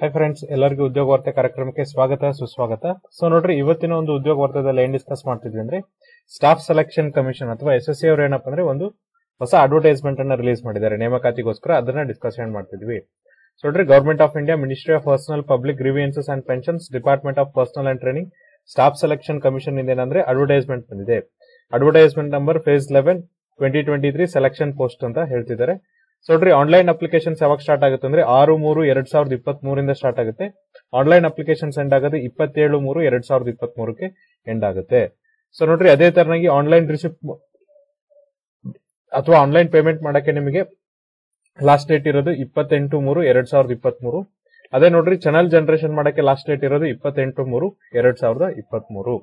Hi friends ಎಲ್ಲರಿಗೂ ಉದ್ಯೋಗ ವಾರ್ತೆ ಕಾರ್ಯಕ್ರಮಕ್ಕೆ ಸ್ವಾಗತ, ಸುಸ್ವಾಗತ. ಸೊ ನೋಡ್ರಿ, ಇವತ್ತಿನ ಒಂದು ಉದ್ಯೋಗ ವಾರ್ತೆದಲ್ಲಿ ಏನ್ ಡಿಸ್ಕಸ್ ಮಾಡ್ತಿದ್ವಿ ಅಂದ್ರೆ ಸ್ಟಾಫ್ ಸೆಲೆಕ್ಷನ್ ಕಮಿಷನ್ ಅಥವಾ ಎಸ್ ಎಸ್ ಅವರು ಏನಪ್ಪ ಅಂದ್ರೆ ಒಂದು ಹೊಸ ಅಡ್ವರ್ಟೈಸ್ಮೆಂಟ್ ಅನ್ನ ರಿಲೀಸ್ ಮಾಡಿದ್ದಾರೆ. ನೇಮಕಾತಿಗೋಸ್ಕರ ಅದನ್ನ ಡಿಸ್ಕಷನ್ ಮಾಡ್ತಿದ್ವಿ. ಸೊ ನೋಡ್ರಿ government of India ministry of personnel public grievances and pensions department of personnel and training staff selection commission ಇಂದ ಏನಂದ್ರೆ ಅಡ್ವರ್ಟೈಸ್ಮೆಂಟ್ ಬಂದಿದೆ. Advertisement number phase eleven twenty twenty three selection post ಅಂತ ಹೇಳ್ತಿದ್ದಾರೆ. So ನೋಡ್ರಿ online applications ಯಾವಾಗ start ಆಗುತ್ತೆ ಅಂದ್ರೆ ಆರು ಮೂರು ಎರಡ್ ಸಾವಿರದ ಇಪ್ಪತ್ತ್ ಮೂರಿಂದ ಸ್ಟಾರ್ಟ್ ಆಗುತ್ತೆ. ಆನ್ಲೈನ್ ಅಪ್ಲಿಕೇಶನ್ಸ್ ಎಂಡ್ ಆಗೋದು ಇಪ್ಪತ್ತೇಳು ಮೂರು ಎರಡ್ ಸಾವಿರದ ಇಪ್ಪತ್ತ್ ಮೂರಕ್ಕೆ ಎಂಡ್ ಆಗುತ್ತೆ. ಸೊ ನೋಡ್ರಿ, ಅದೇ ತರನಾಗಿ ಆನ್ಲೈನ್ ರಿಸಿಪ್ಟ್ ಅಥವಾ ಆನ್ಲೈನ್ ಪೇಮೆಂಟ್ ಮಾಡಕ್ಕೆ ನಿಮಗೆ ಲಾಸ್ಟ್ ಡೇಟ್ ಇರೋದು ಇಪ್ಪತ್ತೆಂಟು ಮೂರು ಎರಡ್ ಸಾವಿರದ ಇಪ್ಪತ್ತ್ ಮೂರು ಅದೇ ನೋಡ್ರಿ ಚಾನಲ್ ಜನರೇಷನ್ ಮಾಡಕ್ಕೆ ಲಾಸ್ಟ್ ಡೇಟ್ ಇರೋದು ಇಪ್ಪತ್ತೆಂಟು ಮೂರು ಎರಡ್ ಸಾವಿರದ ಇಪ್ಪತ್ತ್ ಮೂರು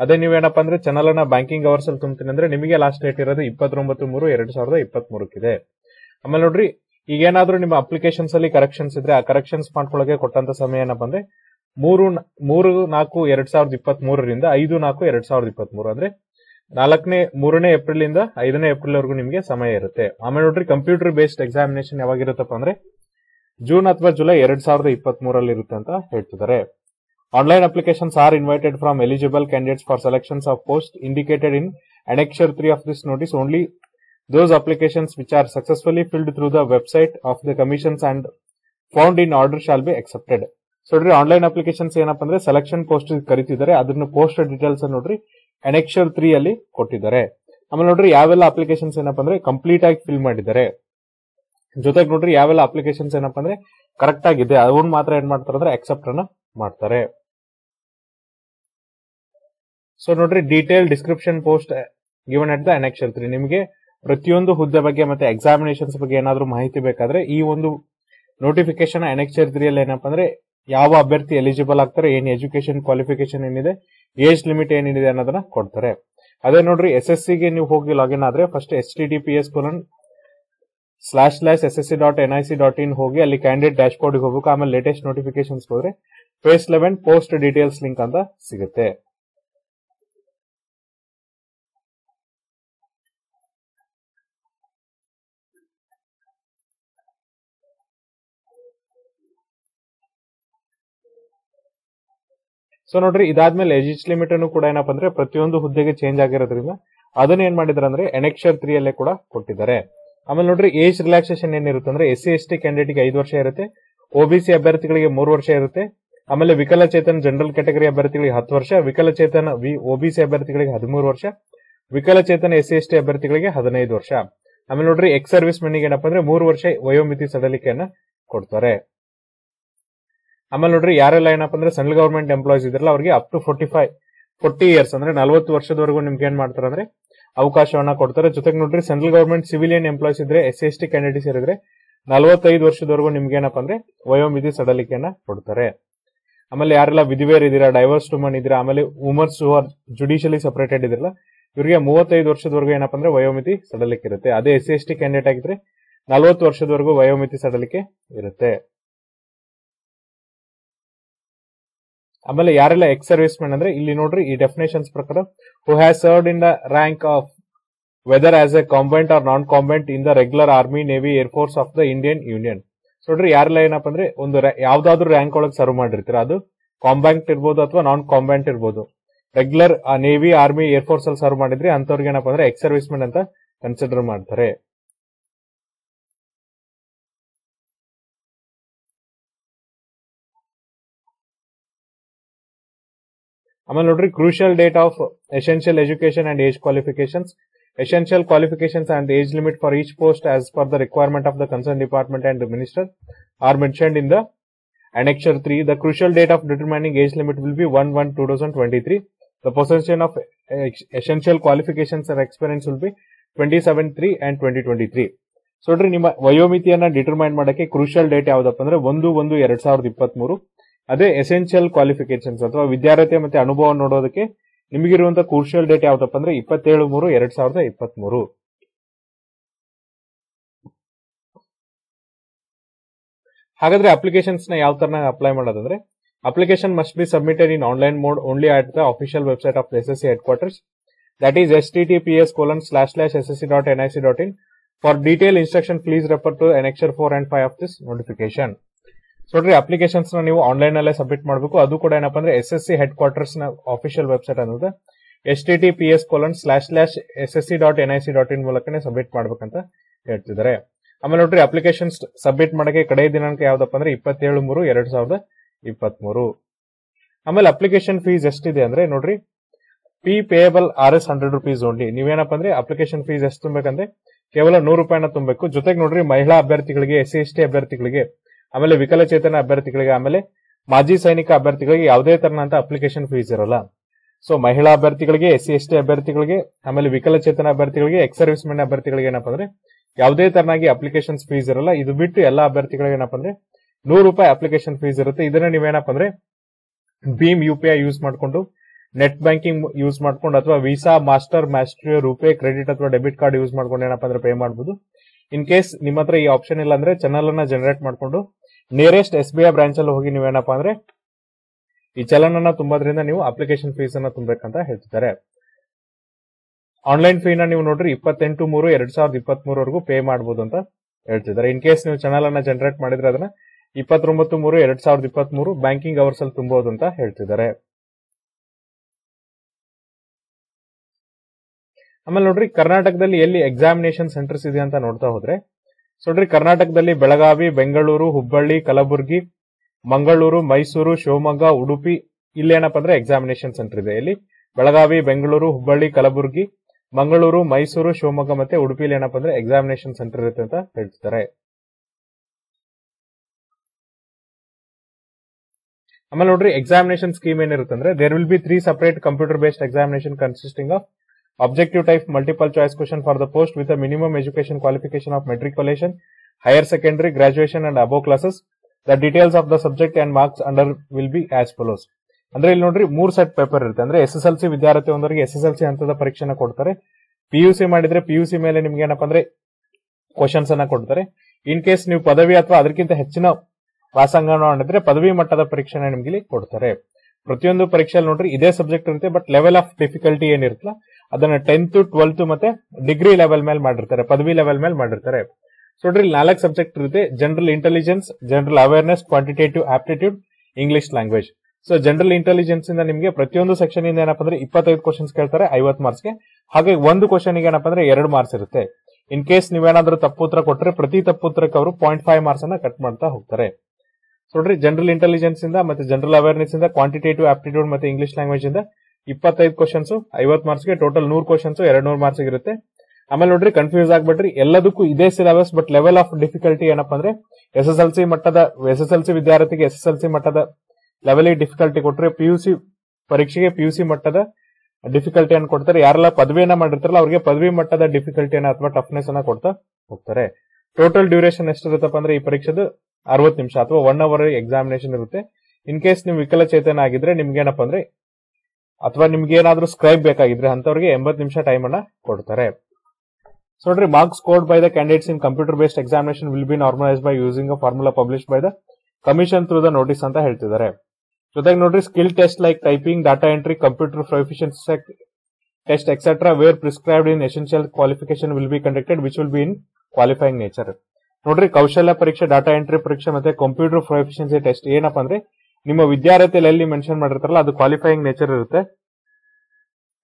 ಅದೇ ನೀವೇನಪ್ಪ ಅಂದ್ರೆ ಚಾನಲ್ ಅನ್ನ ಬ್ಯಾಂಕಿಂಗ್ ಅವರ್ಸ್ ಅಲ್ಲಿ ತುಂಬ್ತೀನಿ ಅಂದ್ರೆ ನಿಮಗೆ ಲಾಸ್ಟ್ ಡೇಟ್ ಇರೋದು ಇಪ್ಪತ್ತೊಂಬತ್ತು ಮೂರು ಎರಡ್ ಸಾವಿರದ ಇಪ್ಪತ್ತ್ ಮೂರಕ್ಕಿದೆ ಆಮೇಲೆ ನೋಡ್ರಿ ಈಗ ಏನಾದ್ರೂ ನಿಮ್ಮ ಅಪ್ಲಿಕೇಶನ್ಸ್ ಅಲ್ಲಿ ಕರೆಕ್ಷನ್ಸ್ ಇದ್ರೆ ಆ ಕರೆಕ್ಷನ್ಸ್ ಮಾಡ್ಕೊಳ್ಳೋಕೆ ಕೊಟ್ಟಂತ ಸಮಯ ಏನಪ್ಪ ಅಂದ್ರೆ, ಮೂರು ಮೂರು, ನಾಲ್ಕು, ಎರಡ್ ಸಾವಿರದ ಇಪ್ಪತ್ತ್ ಮೂರರಿಂದ ಐದು, ನಾಲ್ಕು, ಎರಡ್ ಸಾವಿರದ ಇಪ್ಪತ್ತ್ ಮೂರು ಅಂದ್ರೆ, ನಾಲ್ಕನೇ, ಮೂರನೇ ಏಪ್ರಿಲ್ ಇಂದ ಐದನೇ ಏಪ್ರಿಲ್ ವರೆಗೂ ನಿಮಗೆ ಸಮಯ ಇರುತ್ತೆ. ಆಮೇಲೆ ನೋಡ್ರಿ ಕಂಪ್ಯೂಟರ್ ಬೇಸ್ಡ್ ಎಕ್ಸಾಮಿನೇಷನ್ ಯಾವಾಗಿರುತ್ತಪ್ಪ ಅಂದ್ರೆ, ಜೂನ್ ಅಥವಾ ಜುಲೈ ಎರಡ್ ಸಾವಿರದ ಇಪ್ಪತ್ತ್ ಮೂರಲ್ಲಿ ಇರುತ್ತೆ ಅಂತ ಹೇಳ್ತಿದ್ದಾರೆ. Online applications are invited from eligible candidates for selections of post indicated in annexure 3 of this notice only those applications which are successfully filled through the website of the commissions and found in order shall be accepted. So ನೋಡ್ರಿ online applications ಏನಪ್ಪ ಅಂದ್ರೆ selection post ಕರಿತಿದ್ದಾರೆ. ಅದನ್ನು post details ನೋಡ್ರಿ annexure three ಅಲ್ಲಿ ಕೊಟ್ಟಿದ್ದಾರೆ. ಆಮೇಲೆ ನೋಡ್ರಿ, ಯಾವೆಲ್ಲ ಅಪ್ಲಿಕೇಶನ್ಸ್ ಏನಪ್ಪ ಅಂದ್ರೆ ಕಂಪ್ಲೀಟ್ ಆಗಿ ಫಿಲ್ ಮಾಡಿದ್ದಾರೆ. ಜೊತೆಗೆ ನೋಡ್ರಿ, ಯಾವೆಲ್ಲ ಅಪ್ಲಿಕೇಶನ್ಸ್ ಏನಪ್ಪ ಅಂದ್ರೆ ಕರೆಕ್ಟ್ ಆಗಿದೆ. ಅವನ್ ಮಾತ್ರ ಏನ್ ಮಾಡ್ತಾರೆ ಅಂದ್ರೆ ಅಕ್ಸೆಪ್ಟ್ ಅನ್ನ ಮಾಡ್ತಾರೆ. ಸೊ ನೋಡ್ರಿ detail description post given at the annexure three ನಿಮಗೆ ಪ್ರತಿಯೊಂದು ಹುದ್ದೆ ಬಗ್ಗೆ ಮತ್ತೆ ಎಕ್ಸಾಮಿನೇಷನ್ಸ್ ಬಗ್ಗೆ ಏನಾದರೂ ಮಾಹಿತಿ ಬೇಕಾದ್ರೆ ಈ ಒಂದು ನೋಟಿಫಿಕೇಶನ್ ಅನೆಕ್ಚರ್ ತ್ರೀಯಲ್ಲಿ ಏನಪ್ಪ ಅಂದ್ರೆ ಯಾವ ಅಭ್ಯರ್ಥಿ ಎಲಿಜಿಬಲ್ ಆಗ್ತಾರೆ, ಏನು ಎಜುಕೇಶನ್ ಕ್ವಾಲಿಫಿಕೇಶನ್ ಏನಿದೆ ಏಜ್ ಲಿಮಿಟ್ ಏನಿದೆ ಅನ್ನೋದನ್ನ ಕೊಡ್ತಾರೆ. ಅದೇ ನೋಡ್ರಿ ಎಸ್ ಎಸ್ ಸಿಗೆ ನೀವು ಹೋಗಿ ಲಾಗಿನ್ ಆದ್ರೆ first S T D P S colon slash slash S S C dot N I C dot in ಹೋಗಿ ಅಲ್ಲಿ ಕ್ಯಾಂಡಿಡೇಟ್ ಡ್ಯಾಶ್ ಬೋರ್ಡ್ಗೆ ಹೋಗ್ಬೇಕು, ಆಮೇಲೆ ಲೇಟೆಸ್ಟ್ ನೋಟಿಫಿಕೇಶನ್ಸ್ ಹೋದ್ರೆ phase eleven post details link ಅಂತ ಸಿಗುತ್ತೆ. ಸೊ ನೋಡ್ರಿ, ಇದಾದ್ಮೇಲೆ ಏಜ್ ಲಿಮಿಟ್ ಅನ್ನು ಕೂಡ ಏನಪ್ಪ ಅಂದ್ರೆ ಪ್ರತಿಯೊಂದು ಹುದ್ದೆಗೆ ಚೇಂಜ್ ಆಗಿರೋದ್ರಿಂದ ಅದನ್ನ ಏನ್ ಮಾಡಿದ್ರೆ ಅಂದ್ರೆ ಎನೆಕ್ಷರ್ ತ್ರೀ ಅಲ್ಲೇ ಕೂಡ ಕೊಟ್ಟಿದ್ದಾರೆ. ಆಮೇಲೆ ನೋಡ್ರಿ ಏಜ್ ರಿಲ್ಯಾಕ್ಸೇಷನ್ ಏನಿರುತ್ತೆ ಅಂದ್ರೆ ಎಸ್ ಸಿ ಎಸ್ ಟಿ ಕ್ಯಾಂಡಿಡೇಟ್ಗೆ ಐದು ವರ್ಷ ಇರುತ್ತೆ ಒಬಿಸಿ ಅಭ್ಯರ್ಥಿಗಳಿಗೆ ಮೂರು ವರ್ಷ ಇರುತ್ತೆ, ಆಮೇಲೆ ವಿಕಲಚೇತನ ಜನರಲ್ ಕ್ಯಾಟಗರಿ ಅಭ್ಯರ್ಥಿಗಳಿಗೆ ಹತ್ತು ವರ್ಷ ವಿಕಲಚೇತನ ವಿ ಒಬಿಸಿ ಅಭ್ಯರ್ಥಿಗಳಿಗೆ ಹದಿಮೂರು ವರ್ಷ ವಿಕಲಚೇತನ ಎಸ್ ಸಿ ಎಸ್ ಟಿ ಅಭ್ಯರ್ಥಿಗಳಿಗೆ ಹದಿನೈದು ವರ್ಷ. ಆಮೇಲೆ ನೋಡ್ರಿ ಎಕ್ಸ್ ಸರ್ವಿಸ್ ಮೆನ್ಗೆ ಏನಪ್ಪ ಅಂದ್ರೆ ಮೂರು ವರ್ಷ ವಯೋಮಿತಿ ಸಡಲಿಕೆಯನ್ನ ಕೊಡ್ತಾರೆ. ಆಮೇಲೆ ನೋಡ್ರಿ ಯಾರೆಲ್ಲ ಏನಪ್ಪ ಅಂದ್ರೆ ಸೆಂಟ್ರಲ್ ಗವರ್ಮೆಂಟ್ ಎಂಪ್ಲಾಯೀಸ್ ಇದ್ರಲ್ಲ, ಅವ್ರಿಗೆ up to forty five forty years ಅಂದ್ರೆ ನಲವತ್ತು ವರ್ಷದವರೆಗೂ ನಿಮ್ಗೆ ಏನ್ ಮಾಡ್ತಾರೆ ಅಂದ್ರೆ ಅವಕಾಶವನ್ನ ಕೊಡ್ತಾರೆ. ಜೊತೆಗೆ ನೋಡ್ರಿ ಸೆಂಟ್ರಲ್ ಗವರ್ಮೆಂಟ್ ಸಿವಿಲಿಯನ್ ಎಂಪ್ಲಾಯೀಸ್ ಇದ್ರೆ ಎಸ್ ಎಸ್ ಟಿ ಕ್ಯಾಂಡಿಡೇಟ್ಸ್ ಇರಿದ್ರೆ ನಲವತ್ತೈದು ವರ್ಷದವರೆಗೂ ನಿಮ್ಗೆ ಏನಪ್ಪ ಅಂದ್ರೆ ವಯೋಮಿತಿ ಸಡಲಿಕೆಯನ್ನ ಕೊಡ್ತಾರೆ. ಆಮೇಲೆ ಯಾರೆಲ್ಲ ವಿಧಿವೇರ್ ಇದೀರಾ ಡೈವರ್ಸ್ ವುಮನ್ ಇದ್ದೀರಾ, ಆಮೇಲೆ ವುಮನ್ಸ್ ಆರ್ ಜುಡಿಷಿಯಲಿ ಸಪರೇಟೆಡ್ ಇದ್ರಲ್ಲ, ಇವರಿಗೆ ಮೂವತ್ತೈದು ವರ್ಷದವರೆಗೂ ಏನಪ್ಪ ಅಂದ್ರೆ ವಯೋಮಿತಿ ಸಡಲಿಕೆ ಇರುತ್ತೆ. ಅದೇ ಎಸ್ ಎಸ್ ಟಿ ಕ್ಯಾಂಡಿಡೇಟ್ ಆಗಿದ್ರೆ ನಲವತ್ತು ವರ್ಷದವರೆಗೂ ವಯೋಮಿತಿ ಸಡಲಿಕೆ ಇರುತ್ತೆ. ಆಮೇಲೆ ಯಾರೆಲ್ಲ ಎಕ್ಸ್ ಸರ್ವಿಸ್ ಮ್ಯಾನ್ ಅಂದ್ರೆ ಇಲ್ಲಿ ನೋಡ್ರಿ ಈ ಡೆಫಿನೇಷನ್ಸ್ ಪ್ರಕಾರ who has served in the rank of whether as a combatant or non combatant in the regular army navy air force of the Indian union ನೋಡ್ರಿ ಯಾರೆಲ್ಲ ಏನಪ್ಪ ಅಂದ್ರೆ ಒಂದು ಯಾವ್ದಾದ್ರು ರ್ಯಾಂಕ್ ಒಳಗೆ ಸರ್ವ್ ಮಾಡಿರ್ತೀರ, ಅದು ಕಾಂಬ್ಯಾಂಟ್ ಇರ್ಬೋದು ಅಥವಾ ನಾನ್ ಕಾಂಬ್ಯಾಂಟ್ ಇರ್ಬೋದು regular navy army air force ಅಲ್ಲಿ ಸರ್ವ್ ಮಾಡಿದ್ರೆ ಅಂತವ್ರಿಗೆ ಏನಪ್ಪ ಅಂದ್ರೆ ಎಕ್ಸ್ ಸರ್ವಿಸ್ ಮ್ಯಾನ್ ಅಂತ ಕನ್ಸಿಡರ್ ಮಾಡ್ತಾರೆ. ಆಮೇಲೆ ನೋಡ್ರಿ crucial date of essential education and age qualifications essential qualifications and age limit for each post as per the requirement of the concern department and minister are mention in the annexure 3 the crucial date of determining age limit will be 1 1 2023 the possession of essential qualifications and experience will be 27 3 and 2023 so ನೋಡ್ರಿ, ನಿಮ್ಮ ವಯೋಮಿತಿಯನ್ನ determine ಮಾಡಕ್ಕೆ crucial date ಯಾವ್ದಪ್ಪ ಅಂದ್ರೆ ಒಂದು ಒಂದು ಎರಡ್ ಸಾವಿರದ ಇಪ್ಪತ್ತ್ ಮೂರು ಅದೇ ಎಸೆನ್ಷಿಯಲ್ ಕ್ವಾಲಿಫಿಕೇಶನ್ಸ್ ಅಥವಾ ವಿದ್ಯಾರ್ಥಿ ಮತ್ತೆ ಅನುಭವ ನೋಡೋದಕ್ಕೆ ನಿಮಗಿರುವಂತಹ ಕ್ರೂಷಿಯಲ್ ಡೇಟ್ ಯಾವ್ದಪ್ಪ ಅಂದ್ರೆ ಇಪ್ಪತ್ತೇಳು ಮೂರು ಎರಡ್ ಸಾವಿರದ ಇಪ್ಪತ್ತ್ ಮೂರು ಹಾಗಾದ್ರೆ ಅಪ್ಲಿಕೇಶನ್ಸ್ನ ಯಾವ ತರ ಅಪ್ಲೈ ಮಾಡೋದಂದ್ರೆ application must be submitted in online mode only at the official website of S S C headquarters that is S T T P S colon slash slash S S C dot N I C dot in for detail instruction please refer to annexure four and five of this notification ನೋಡ್ರಿ ಅಪ್ಲಿಕೇಶನ್ಸ್ನ ನೀವು online ಅಲ್ಲೇ submit ಮಾಡಬೇಕು. ಅದು ಕೂಡ ಏನಪ್ಪಾ ಅಂದ್ರೆ S S head ಕ್ವಾರ್ಟರ್ಸ್ನ ಆಫಿಷಿಯಲ್ ವೆಬ್ಸೈಟ್ ಅನ್ನೋದು. S T T P S colon slash slash S S C dot N I C dot in ಮೂಲಕನೇ ಸಬ್ಮಿಟ್ ಮಾಡ್ಬೇಕಂತ ಹೇಳ್ತಿದ್ದಾರೆ. ಆಮೇಲೆ ನೋಡ್ರಿ ಅಪ್ಲಿಕೇಶನ್ಸ್ ಸಬ್ಮಿಟ್ ಮಾಡಕ್ಕೆ ಕಡೆಯ ದಿನಾಂಕ ಯಾವ್ದಪ್ಪ ಅಂದ್ರೆ ಇಪ್ಪತ್ತೇಳು ಮೂರು ಎರಡ್ ಸಾವಿರದ ಇಪ್ಪತ್ಮೂರು. ಆಮೇಲೆ ಅಪ್ಲಿಕೇಶನ್ ಫೀಸ್ ಎಷ್ಟಿದೆ ಅಂದ್ರೆ ನೋಡ್ರಿ fee payable R S hundred rupees only ನೀವೇನಪ್ಪ ಅಂದ್ರೆ ಅಪ್ಲಿಕೇಶನ್ ಫೀಸ್ ಎಷ್ಟು ತುಂಬಬೇಕಂದ್ರೆ ಕೇವಲ ನೂರು ರೂಪಾಯಿನ ತುಂಬಬೇಕು ಜೊತೆಗೆ ನೋಡ್ರಿ, ಮಹಿಳಾ ಅಭ್ಯರ್ಥಿಗಳಿಗೆ ಎಸ್ ಸಿ ಎಸ್ ಟಿ ಅಭ್ಯರ್ಥಿಗಳಿಗೆ ಆಮೇಲೆ ವಿಕಲಚೇತನ ಅಭ್ಯರ್ಥಿಗಳಿಗೆ, ಆಮೇಲೆ ಮಾಜಿ ಸೈನಿಕ ಅಭ್ಯರ್ಥಿಗಳಿಗೆ ಯಾವುದೇ ತರನಂತ ಅಪ್ಲಿಕೇಶನ್ ಫೀಸ್ ಇರಲ್ಲ. ಸೊ ಮಹಿಳಾ ಅಭ್ಯರ್ಥಿಗಳಿಗೆ ಎಸ್ ಸಿ ಎಸ್ ಟಿ ಅಭ್ಯರ್ಥಿಗಳಿಗೆ, ಆಮೇಲೆ ವಿಕಲಚೇತನ ಅಭ್ಯರ್ಥಿಗಳಿಗೆ ಎಕ್ಸ್ ಸರ್ವಿಸ್ ಮೆನ್ ಅಭ್ಯರ್ಥಿಗಳಿಗೆ ಏನಪ್ಪ ಅಂದ್ರೆ ಯಾವುದೇ ತರನಾಗಿ ಅಪ್ಲಿಕೇಶನ್ ಫೀಸ್ ಇರಲ್ಲ. ಇದು ಬಿಟ್ಟು ಎಲ್ಲಾ ಅಭ್ಯರ್ಥಿಗಳಿಗೆ ಏನಪ್ಪ ಅಂದ್ರೆ ನೂರು ರೂಪಾಯಿ ಅಪ್ಲಿಕೇಶನ್ ಫೀಸ್ ಇರುತ್ತೆ. ಇದನ್ನ ನೀವೇನಪ್ಪ ಅಂದ್ರೆ Bhim U P I use ಮಾಡಿಕೊಂಡು ನೆಟ್ ಬ್ಯಾಂಕಿಂಗ್ ಯೂಸ್ ಮಾಡ್ಕೊಂಡು, ಅಥವಾ Visa Master Maestro RuPay credit ಅಥವಾ ಡೆಬಿಟ್ ಕಾರ್ಡ್ ಯೂಸ್ ಮಾಡ್ಕೊಂಡು ಏನಪ್ಪ ಅಂದ್ರೆ ಪೇ ಮಾಡಬಹುದು ಇನ್ ಕೇಸ್ ನಿಮ್ಮ ಹತ್ರ ಈ ಆಪ್ಷನ್ ಇಲ್ಲ ಅಂದ್ರೆ ಚಾನಲ್ ಅನ್ನ ಜನರೇಟ್ ಮಾಡ್ಕೊಂಡು nearest S B I branch ಅಲ್ಲಿ ಹೋಗಿ ನೀವೇನಪ್ಪ ಅಂದ್ರೆ ಈ ಚಲನನ್ನ ತುಂಬೋದ್ರಿಂದ ನೀವು ಅಪ್ಲಿಕೇಶನ್ ಫೀಸ್ ಅನ್ನ ತುಂಬಬೇಕಂತ ಹೇಳ್ತಿದ್ದಾರೆ. ಆನ್ಲೈನ್ ಫೀನ ನೀವು ನೋಡ್ರಿ ಇಪ್ಪತ್ತೆಂಟು ಮೂರು ಎರಡ್ ಸಾವಿರದ ಇಪ್ಪತ್ತ್ ಮೂರವರೆಗೂ ಪೇ ಮಾಡಬಹುದು ಅಂತ ಹೇಳ್ತಿದ್ದಾರೆ. ಇನ್ ಕೇಸ್ ನೀವು ಚಾನಲ್ ಅನ್ನ ಜನರೇಟ್ ಮಾಡಿದ್ರೆ ಅದನ್ನ ಇಪ್ಪತ್ತೊಂಬತ್ತು ಮೂರು ಎರಡ್ ಸಾವಿರದ ಇಪ್ಪತ್ತ್ ಮೂರು ಬ್ಯಾಂಕಿಂಗ್ ಅವರ್ಸ್ ಅಲ್ಲಿ ತುಂಬಬಹುದು ಅಂತ ಹೇಳ್ತಿದ್ದಾರೆ. ಆಮೇಲೆ ನೋಡ್ರಿ ಕರ್ನಾಟಕದಲ್ಲಿ ಎಲ್ಲಿ ಎಕ್ಸಾಮಿನೇಷನ್ ಸೆಂಟರ್ಸ್ ಇದೆ ಅಂತ ನೋಡ್ತಾ ಹೋದ್ರೆ ನೋಡ್ರಿ ಕರ್ನಾಟಕದಲ್ಲಿ ಬೆಳಗಾವಿ, ಬೆಂಗಳೂರು, ಹುಬ್ಬಳ್ಳಿ, ಕಲಬುರಗಿ, ಮಂಗಳೂರು, ಮೈಸೂರು, ಶಿವಮೊಗ್ಗ, ಉಡುಪಿ, ಇಲ್ಲೇನಪ್ಪ ಅಂದ್ರೆ ಎಕ್ಸಾಮಿನೇಷನ್ ಸೆಂಟರ್ ಇದೆ ಇಲ್ಲಿ. ಬೆಳಗಾವಿ, ಬೆಂಗಳೂರು, ಹುಬ್ಬಳ್ಳಿ, ಕಲಬುರಗಿ, ಮಂಗಳೂರು, ಮೈಸೂರು, ಶಿವಮೊಗ್ಗ ಮತ್ತೆ ಉಡುಪಿಲಿ ಏನಪ್ಪ ಅಂದ್ರೆ ಎಕ್ಸಾಮಿನೇಷನ್ ಸೆಂಟರ್ ಇರುತ್ತೆ ಅಂತ ಹೇಳ್ತಿದ್ದಾರೆ. ಆಮೇಲೆ ನೋಡ್ರಿ ಎಕ್ಸಾಮಿನೇಷನ್ ಸ್ಕೀಮ್ ಏನಿರುತ್ತೆ ಅಂದ್ರೆ there will be three separate computer based examination consisting of objective type multiple choice question for the post with a minimum education qualification of matriculation, higher secondary, graduation and above classes. The details of the subject and marks under will be as follows. ಅಂದ್ರೆ ಇಲ್ಲಿ ನೋಡ್ರಿ ಮೂರ್ set paper ಇರುತ್ತೆ ಅಂದ್ರೆ S S L C ವಿದ್ಯಾರ್ಥಿ ಒಂದರಿಗೆ S S L C ಹಂತದ ಪರೀಕ್ಷೆನ ಕೊಡ್ತಾರೆ ಪಿ ಯು ಸಿ ಮಾಡಿದ್ರೆ ಪಿ ಯು ಸಿ ಮೇಲೆ ನಿಮ್ಗೆ ಏನಪ್ಪಾ ಅಂದ್ರೆ ಕ್ವಶನ್ಸ್ ಅನ್ನ ಕೊಡ್ತಾರೆ ಇನ್ ಕೇಸ್ ನೀವು ಪದವಿ ಅಥವಾ ಅದಕ್ಕಿಂತ ಹೆಚ್ಚಿನ ಮಾಡಿದ್ರೆ ಪದವಿ ಮಟ್ಟದ ಪರೀಕ್ಷೆನ ನಿಮ್ಗೆ ಇಲ್ಲಿ ಕೊಡ್ತಾರೆ ಪ್ರತಿಯೊಂದು ಪರೀಕ್ಷೆಯಲ್ಲಿ ನೋಡ್ರಿ ಇದೇ ಸಬ್ಜೆಕ್ಟ್ ಇರುತ್ತೆ ಬಟ್ ಲೆವೆಲ್ ಆಫ್ ಡಿಫಿಕಲ್ಟಿ ಏನಿರುತ್ತಲ್ಲ, ಅದನ್ನ ಟೆಂತ್ ಟ್ವೆಲ್ತ್ ಮತ್ತೆ ಡಿಗ್ರಿ ಲೆವೆಲ್ ಮೇಲೆ ಮಾಡಿರ್ತಾರೆ, ಪದವಿ ಲೆವೆಲ್ ಮೇಲೆ ಮಾಡಿರ್ತಾರೆ. ಸೊ ನೋಡ್ರಿ ನಾಲ್ಕು ಸಬ್ಜೆಕ್ಟ್ ಇರುತ್ತೆ general intelligence general awareness quantitative aptitude English language so general intelligence ಇಂದ ನಿಮಗೆ ಪ್ರತಿಯೊಂದು ಸೆಕ್ಷನ್ ಇಂದ ಏನಪ್ಪ ಅಂದ್ರೆ ಇಪ್ಪತ್ತೈದು ಕ್ವಶನ್ಸ್ ಕೇಳ್ತಾರೆ, ಐವತ್ತು ಮಾರ್ಕ್ಸ್ಗೆ ಹಾಗೆ ಒಂದು ಕ್ವಶನ್ ಏನಪ್ಪ ಅಂದ್ರೆ ಎರಡು ಮಾರ್ಕ್ಸ್ ಇರುತ್ತೆ. ಇನ್ ಕೇಸ್ ನೀವೇನಾದ್ರೂ ತಪ್ಪು ಉತ್ತರ ಕೊಟ್ಟರೆ ಪ್ರತಿ ತಪ್ಪು ಉತ್ತರಕ್ಕೆ ಅವರು ಪಾಯಿಂಟ್ ಫೈವ್ ಮಾರ್ಕ್ಸ್ ಅನ್ನ ಕಟ್ ಮಾಡ್ತಾ ಹೋಗ್ತಾರೆ. ನೋಡ್ರಿ ಜನರಲ್ ಇಂಟೆಲಿಜೆನ್ಸ್ ಇಂದ ಮತ್ತೆ ಜನರಲ್ ಅವೇರ್ನೆಸ್ ಇಂದ ಕ್ವಾಂಟಿಟೇಟಿವ್ ಆಪ್ಟಿಟ್ಯೂಡ್ ಮತ್ತೆ ಇಂಗ್ಲಿಷ್ ಲ್ಯಾಂಗ್ವೇಜ್ ಇಂದ ಇಪ್ಪತ್ತೈದು ಕ್ವಶನ್ಸ್ ಐವತ್ ಮಾರ್ಕ್ಸ್ಗೆ ಟೋಟಲ್ ನೂರು ಕ್ವಶನ್ಸ್ ಎರಡು ನೂರು ಮಾರ್ಕ್ಸ್ ಇರುತ್ತೆ. ಆಮೇಲೆ ನೋಡ್ರಿ ಕನ್ಫ್ಯೂಸ್ ಆಗ್ಬಿಟ್ರಿ. ಎಲ್ಲದಕ್ಕೂ ಇದೇ syllabus but level of difficulty ಏನಪ್ಪ ಅಂದ್ರೆ ಎಸ್ ಎಸ್ ಎಲ್ ಸಿ ಮಟ್ಟದ ಎಸ್ ಎಸ್ ಎಲ್ ಸಿ ವಿದ್ಯಾರ್ಥಿಗೆ ಎಸ್ ಎಸ್ ಎಲ್ ಸಿ ಮಟ್ಟದ ಲೆವೆಲ್ ಡಿಫಿಕಲ್ಟಿ ಕೊಟ್ಟರೆ ಪಿ ಯು ಸಿ ಪರೀಕ್ಷೆಗೆ ಪಿ ಯು ಸಿ ಮಟ್ಟದ ಡಿಫಿಕಲ್ಟಿ ಅನ್ನು ಕೊಡ್ತಾರೆ. ಯಾರೆಲ್ಲ ಪದವಿಯನ್ನ ಮಾಡಿರ್ತಾರಲ್ಲ, ಅವ್ರಿಗೆ ಪದವಿ ಮಟ್ಟದ ಡಿಫಿಕಲ್ಟಿಯನ್ನು ಅಥವಾ ಟಫ್ನೆಸ್ ಅನ್ನ ಕೊಡ್ತಾ ಹೋಗ್ತಾರೆ. ಟೋಟಲ್ ಡ್ಯೂರೇಷನ್ ಎಷ್ಟಿರುತ್ತಪ್ಪ ಅಂದ್ರೆ ಈ ಪರೀಕ್ಷೆದು ಅರವತ್ತು ನಿಮಿಷ ಅಥವಾ ಒನ್ ಅವರ್ ಎಕ್ಸಾಮಿನೇಷನ್ ಇರುತ್ತೆ. ಇನ್ ಕೇಸ್ ನೀವು ವಿಕಲಚೇತನ ಆಗಿದ್ರೆ ನಿಮ್ಗೆ ಏನಪ್ಪ ಅಂದ್ರೆ, ಅಥವಾ ನಿಮ್ಗೆ ಏನಾದ್ರೂ ಸ್ಕ್ರೈಬ್ ಬೇಕಾಗಿದ್ರೆ ಅಂತವ್ರಿಗೆ ಎಂಬತ್ತು ನಿಮಿಷ ಟೈಮ್ ಅನ್ನ ಕೊಡ್ತಾರೆ. ಸೊ ನೋಡ್ರಿ marks scored by the candidates in computer based examination will be normalise by using a formula publish by the commission through the notice ಅಂತ ಹೇಳ್ತಿದ್ದಾರೆ. ಜೊತೆಗೆ ನೋಡ್ರಿ skill test like typing data entry computer proficiency test etcetera where prescribed in essential qualification will be conducted which will be in qualifying nature ನೋಡ್ರಿ, ಕೌಶಲ್ಯ ಪರೀಕ್ಷೆ data entry ಪರೀಕ್ಷೆ ಮತ್ತೆ computer proficiency test ಏನಪ್ಪ ಅಂದ್ರೆ, ನಿಮ್ಮ ವಿದ್ಯಾರ್ಥಿಯಲ್ಲಿ ಎಲ್ಲಿ ಮೆನ್ಷನ್ ಮಾಡಿರ್ತಾರಲ್ಲ, ಅದು ಕ್ವಾಲಿಫೈಯಿಂಗ್ ನೇಚರ್ ಇರುತ್ತೆ.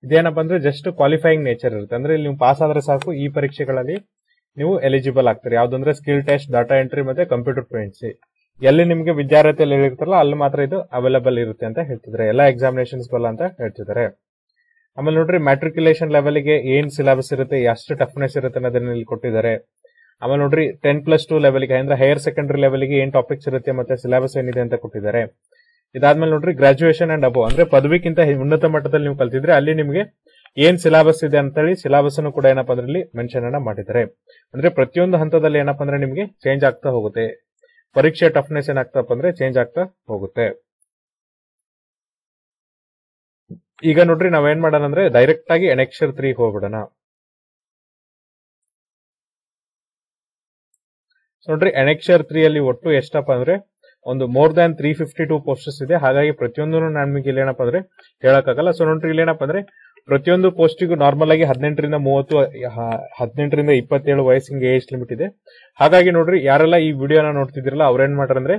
ಇದೇನಪ್ಪ ಅಂದ್ರೆ ಜಸ್ಟ್ ಕ್ವಾಲಿಫೈಯಿಂಗ್ ನೇಚರ್ ಇರುತ್ತೆ. ಅಂದ್ರೆ ಇಲ್ಲಿ ನೀವು ಪಾಸ್ ಆದ್ರೆ ಸಾಕು, ಈ ಪರೀಕ್ಷೆಗಳಲ್ಲಿ ನೀವು ಎಲಿಜಿಬಲ್ ಆಗ್ತೀರಿ. ಯಾವ್ದಂದ್ರೆ ಸ್ಕಿಲ್ ಟೆಸ್ಟ್ ಡಾಟಾ ಎಂಟ್ರಿ ಮತ್ತೆ ಕಂಪ್ಯೂಟರ್ ಪ್ರೊಫಿಷಿಯನ್ಸಿ ಎಲ್ಲಿ ನಿಮಗೆ ವಿದ್ಯಾರ್ಥಿಯಲ್ಲಿ ಹೇಳಿರ್ತಾರಲ್ಲ, ಅಲ್ಲಿ ಮಾತ್ರ ಇದು ಅವೈಲೇಬಲ್ ಇರುತ್ತೆ ಅಂತ ಹೇಳ್ತಿದ್ದಾರೆ. ಎಲ್ಲ ಎಕ್ಸಾಮಿನೇಷನ್ಸ್ ಬಲ್ಲ ಅಂತ ಹೇಳ್ತಿದ್ದಾರೆ. ಆಮೇಲೆ ನೋಡ್ರಿ ಮ್ಯಾಟ್ರಿಕ್ಯುಲೇಷನ್ ಲೆವೆಲ್ಗೆ ಏನ್ ಸಿಲೆಬಸ್ ಇರುತ್ತೆ, ಎಷ್ಟು ಟಫ್ನೆಸ್ ಇರುತ್ತೆ ಅನ್ನೋದನ್ನ ಇಲ್ಲಿ ಕೊಟ್ಟಿದ್ದಾರೆ. ಆಮೇಲೆ ನೋಡ್ರಿ ಟೆನ್ ಪ್ಲಸ್ ಟು ಲೆವೆಲ್ಗೆ ಅಂದ್ರೆ ಹೈಯರ್ ಸೆಕೆಂಡರಿ ಲೆವೆಲ್ಗೆ ಏನ್ ಟಾಪಿಕ್ಸ್ ಇರುತ್ತೆ ಮತ್ತೆ ಸಿಲೆಬಸ್ ಏನಿದೆ ಅಂತ ಕೊಟ್ಟಿದ್ದಾರೆ. ಇದಾದ್ಮೇಲೆ ನೋಡ್ರಿ ಗ್ರಾಜುಯೇಷನ್ ಅಂಡ್ ಅಬೋ ಅಂದ್ರೆ ಪದವಿಗಿಂತ ಉನ್ನತ ಮಟ್ಟದಲ್ಲಿ ನೀವು ಕಲ್ತಿದ್ರೆ ಅಲ್ಲಿ ನಿಮಗೆ ಏನ್ ಸಿಲಾಬಸ್ ಇದೆ ಅಂತ ಹೇಳಿ ಸಿಲೆಬಸ್ ಅನ್ನು ಕೂಡ ಏನಪ್ಪಾ ಅಂದ್ರೆ ಇಲ್ಲಿ ಮೆನ್ಷನ್ ಅನ್ನ ಮಾಡಿದ್ದಾರೆ. ಅಂದ್ರೆ ಪ್ರತಿಯೊಂದು ಹಂತದಲ್ಲಿ ಏನಪ್ಪಾ ಅಂದ್ರೆ ನಿಮಗೆ ಚೇಂಜ್ ಆಗ್ತಾ ಹೋಗುತ್ತೆ. ಪರೀಕ್ಷೆ ಟಫ್ನೆಸ್ ಏನಾಗ್ತಪ್ಪ ಅಂದ್ರೆ ಚೇಂಜ್ ಆಗ್ತಾ ಹೋಗುತ್ತೆ. ಈಗ ನೋಡ್ರಿ, ನಾವೇನ್ ಮಾಡೋಣ ಅಂದ್ರೆ ಡೈರೆಕ್ಟ್ ಆಗಿ ಎನೆಕ್ಷರ್ ತ್ರೀ ಹೋಗ್ಬಿಡೋಣ. ನೋಡ್ರಿ ಎನೆಕ್ಷರ್ ತ್ರೀ ಅಲ್ಲಿ ಒಟ್ಟು ಎಷ್ಟಪ್ಪ ಅಂದ್ರೆ, ಒಂದು more than three fifty two posters ಇದೆ. ಹಾಗಾಗಿ ಪ್ರತಿಯೊಂದು ನಿಮಗೆ ಇಲ್ಲಿ ಏನಪ್ಪ ಅಂದ್ರೆ ಹೇಳಕ್ಕಾಗಲ್ಲ. ಸೊ ನೋಡ್ರಿ, ಇಲ್ಲಿ ಏನಪ್ಪ ಅಂದ್ರೆ, ಪ್ರತಿಯೊಂದು ಪೋಸ್ಟಿಗೂ ನಾರ್ಮಲ್ ಆಗಿ ಹದಿನೆಂಟರಿಂದ ಮೂವತ್ತು ಹದಿನೆಂಟರಿಂದ ಇಪ್ಪತ್ತೇಳು ವಯಸ್ಸಿಗೆ ಏಜ್ ಲಿಮಿಟ್ ಇದೆ. ಹಾಗಾಗಿ ನೋಡ್ರಿ, ಯಾರೆಲ್ಲ ಈ ವಿಡಿಯೋನ ನೋಡ್ತಿದ್ರಲ್ಲ ಅವ್ರೇನ್ ಮಾಡ್ರಂದ್ರೆ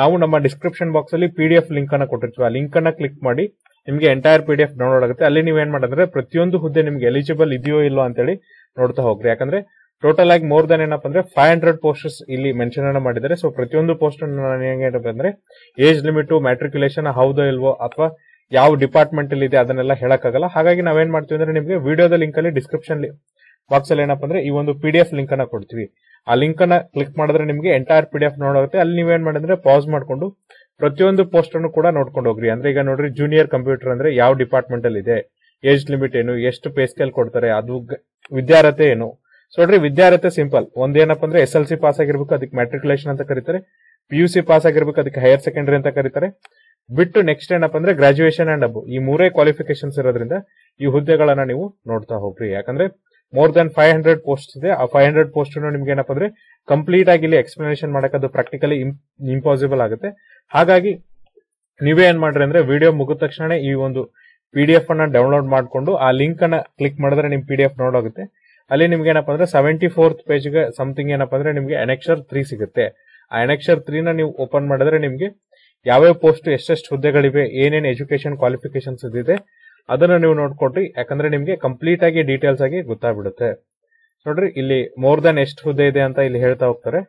ನಾವು ನಮ್ಮ ಡಿಸ್ಕ್ರಿಪ್ಷನ್ ಬಾಕ್ಸ್ ಅಲ್ಲಿ ಪಿ ಡಿ ಎಫ್ ಲಿಂಕ್ ಅನ್ನ ಕೊಟ್ಟಿರ್ತೀವಿ. ಆ ಲಿಂಕ್ ಅನ್ನ ಕ್ಲಿಕ್ ಮಾಡಿ, ನಿಮಗೆ entire P D F download ಆಗುತ್ತೆ. ಅಲ್ಲಿ ನೀವೇನ್ ಮಾಡಿದ್ರೆ ಪ್ರತಿಯೊಂದು ಹುದ್ದೆ ನಿಮ್ಗೆ ಎಲಿಜಿಬಲ್ ಇದೆಯೋ ಇಲ್ಲೋ ಅಂತೇಳಿ ನೋಡ್ತಾ ಹೋಗ್ರಿ. ಯಾಕಂದ್ರೆ ಟೋಟಲ್ ಆಗಿ ಮೋರ್ ದನ್ ಏನಪ್ಪ ಅಂದ್ರೆ ಫೈವ್ ಹಂಡ್ರೆಡ್ ಪೋಸ್ಟರ್ಸ್ ಇಲ್ಲಿ ಮೆನ್ಷನ್ ಅನ್ನ ಮಾಡಿದ್ದಾರೆ. ಸೊ ಪ್ರತಿಯೊಂದು ಪೋಸ್ಟ್ ಏನಪ್ಪ ಅಂದ್ರೆ ಏಜ್ ಲಿಮಿಟ್ ಮ್ಯಾಟ್ರಿಕ್ಯುಲೇಷನ್ ಹೌದೋ ಇಲ್ವೋ ಅಥವಾ ಯಾವ ಡಿಪಾರ್ಟ್ಮೆಂಟ್ ಅಲ್ಲಿ ಇದೆ ಅದನ್ನೆಲ್ಲ ಹೇಳಕ್ಕಾಗಲ್ಲ. ಹಾಗಾಗಿ ನಾವೇನ್ ಮಾಡ್ತೀವಿ ಅಂದ್ರೆ ನಿಮಗೆ ವಿಡಿಯೋದ ಲಿಂಕ್ ಅಲ್ಲಿ ಡಿಸ್ಕ್ರಿಪ್ಷನ್ ಬಾಕ್ಸ್ ಅಲ್ಲಿ ಏನಪ್ಪ ಅಂದ್ರೆ ಈ ಒಂದು ಪಿ ಡಿ ಎಫ್ ಲಿಂಕ್ ಅನ್ನ ಕೊಡ್ತೀವಿ. ಆ ಲಿಂಕ್ ಅನ್ನ ಕ್ಲಿಕ್ ಮಾಡಿದ್ರೆ ನಿಮಗೆ ಎಂಟೈರ್ ಪಿ ಡಿ ಎಫ್ ನೋಡೋಗುತ್ತೆ. ಅಲ್ಲಿ ನೀವೇನ್ ಮಾಡಿದ್ರೆ ಪಾಸ್ ಮಾಡ್ಕೊಂಡು ಪ್ರತಿಯೊಂದು ಪೋಸ್ಟ್ ಅನ್ನು ಕೂಡ ನೋಡ್ಕೊಂಡು ಹೋಗ್ರಿ. ಅಂದ್ರೆ ಈಗ ನೋಡ್ರಿ ಜೂನಿಯರ್ ಕಂಪ್ಯೂಟರ್ ಅಂದ್ರೆ ಯಾವ ಡಿಪಾರ್ಟ್ಮೆಂಟ್ ಅಲ್ಲಿ ಇದೆ? ಏಜ್ ಲಿಮಿಟ್ ಏನು? ಎಷ್ಟು ಪೇ ಸ್ಕೇಲ್ ಕೊಡ್ತಾರೆ? ಅದು ವಿದ್ಯಾರ್ಹತೆ ಏನು? ಸೊ ನೋಡ್ರಿ ವಿದ್ಯಾರ್ಹತೆ ಸಿಂಪಲ್ ಒಂದೇನಪ್ಪ ಅಂದ್ರೆ ಎಸ್ ಎಲ್ ಸಿ ಪಾಸ್ ಆಗಿರ್ಬೇಕು, ಅದಕ್ಕೆ ಮ್ಯಾಟ್ರಿಕುಲೇಷನ್ ಅಂತ ಕರೀತಾರೆ. ಪಿ ಯು ಸಿ ಪಾಸ್ ಆಗಿರ್ಬೇಕು, ಅದಕ್ಕೆ ಹೈಯರ್ ಸೆಕೆಂಡರಿ ಅಂತ ಕರೀತಾರೆ. ಬಿಟ್ಟು ನೆಕ್ಸ್ಟ್ ಏನಪ್ಪ ಅಂದ್ರೆ ಗ್ರಾಜುಯೇಷನ್ ಅಂಡ್ ಅಬ್ ಈ ಮೂರೇ ಕ್ವಾಲಿಫಿಕೇಶನ್ಸ್ ಇರೋದ್ರಿಂದ ಈ ಹುದ್ದೆಗಳನ್ನ ನೀವು ನೋಡ್ತಾ ಹೋಗ್ರಿ. ಯಾಕಂದ್ರೆ more than five hundred post ಇದೆ. ಆ ಫೈವ್ ಹಂಡ್ರೆಡ್ ಪೋಸ್ಟ್ ನಿಮ್ಗೆ ಏನಪ್ಪ ಅಂದ್ರೆ ಕಂಪ್ಲೀಟ್ ಆಗಿ ಇಲ್ಲಿ ಎಕ್ಸ್ಪ್ಲನೇಷನ್ ಅದು ಪ್ರಾಕ್ಟಿಕಲಿ ಇಂಪಾಸಿಬಲ್ ಆಗುತ್ತೆ. ಹಾಗಾಗಿ ನೀವೇ ಏನ್ ಮಾಡ್ರಿ ಅಂದ್ರೆ ವಿಡಿಯೋ ಮುಗಿದ ತಕ್ಷಣ ಈ ಒಂದು ಪಿ ಡಿ ಎಫ್ ಅನ್ನ ಡೌನ್ಲೋಡ್ ಮಾಡಿಕೊಂಡು ಆ ಲಿಂಕ್ ಅನ್ನ ಕ್ಲಿಕ್ ಮಾಡಿದ್ರೆ ನಿಮ್ ಪಿ ಡಿ ಎಫ್ ನೋಡೋಗುತ್ತೆ ಅಲ್ಲಿ ನಿಮ್ಗೆ ಏನಪ್ಪ ಅಂದ್ರೆ ಸೆವೆಂಟಿ ಫೋರ್ತ್ ಪೇಜ್ಗೆ ಸಮಥಿಂಗ್ ಏನಪ್ಪಾ ಅಂದ್ರೆ ನಿಮ್ಗೆ ಎನೆಕ್ಷರ್ ತ್ರೀ ಸಿಗುತ್ತೆ. ಆ ಎನೆಕ್ಷರ್ ತ್ರೀನ ನೀವು ಓಪನ್ ಮಾಡಿದ್ರೆ ನಿಮ್ಗೆ ಯಾವ್ಯಾವ ಪೋಸ್ಟ್ ಎಷ್ಟೆಷ್ಟು ಹುದ್ದೆಗಳಿವೆ, ಏನೇನು ಎಜುಕೇಶನ್ ಕ್ವಾಲಿಫಿಕೇಶನ್ಸ್ ಇದೆ, ಅದನ್ನ ನೀವು ನೋಡ್ಕೊಟ್ರಿ ಯಾಕಂದ್ರೆ ನಿಮ್ಗೆ ಕಂಪ್ಲೀಟ್ ಆಗಿ ಡೀಟೇಲ್ಸ್ ಆಗಿ ಗೊತ್ತಾಗ್ಬಿಡುತ್ತೆ. ನೋಡ್ರಿ, ಇಲ್ಲಿ ಮೋರ್ ದನ್ ಎಷ್ಟು ಹುದ್ದೆ ಇದೆ ಅಂತ ಇಲ್ಲಿ ಹೇಳ್ತಾ ಹೋಗ್ತಾರೆ.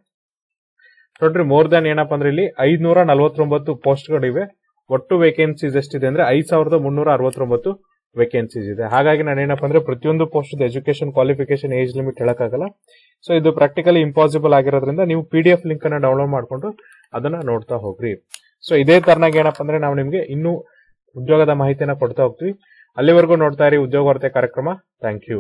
ನೋಡ್ರಿ ಮೋರ್ ದನ್ ಏನಪ್ಪಾ ಅಂದ್ರೆ ಇಲ್ಲಿ ಐದ್ನೂರ ನಲವತ್ತೊಂಬತ್ತು ಪೋಸ್ಟ್ಗಳಿವೆ ಒಟ್ಟು ವೇಕೆನ್ಸೀಸ್ ಎಷ್ಟಿದೆ ಅಂದ್ರೆ ಐದ್ ಸಾವಿರದ ಮುನ್ನೂರ ಅರವತ್ತೊಂಬತ್ತು. ವೇಕೆನ್ಸೀಸ್ ಇದೆ. ಹಾಗಾಗಿ ನಾನು ಏನಪ್ಪ ಅಂದ್ರೆ ಪ್ರತಿಯೊಂದು post education qualification age limit ಹೇಳಕ್ಕಾಗಲ್ಲ. ಸೊ ಇದು ಪ್ರಾಕ್ಟಿಕಲಿ ಇಂಪಾಸಿಬಲ್ ಆಗಿರೋದ್ರಿಂದ ನೀವು ಪಿ ಡಿ ಎಫ್ ಲಿಂಕ್ ಅನ್ನ ಡೌನ್ಲೋಡ್ ಮಾಡ್ಕೊಂಡು ಅದನ್ನ ನೋಡ್ತಾ ಹೋಗ್ರಿ. ಸೊ ಇದೇ ತರನಾಗಿ ಏನಪ್ಪ ಅಂದ್ರೆ ನಾವು ನಿಮ್ಗೆ ಇನ್ನೂ ಉದ್ಯೋಗದ ಮಾಹಿತಿಯನ್ನ ಕೊಡ್ತಾ ಹೋಗ್ತೀವಿ. ಅಲ್ಲಿವರೆಗೂ ನೋಡ್ತಾ ಇರಿ ಉದ್ಯೋಗ ವಾರ್ತೆ ಕಾರ್ಯಕ್ರಮ. Thank you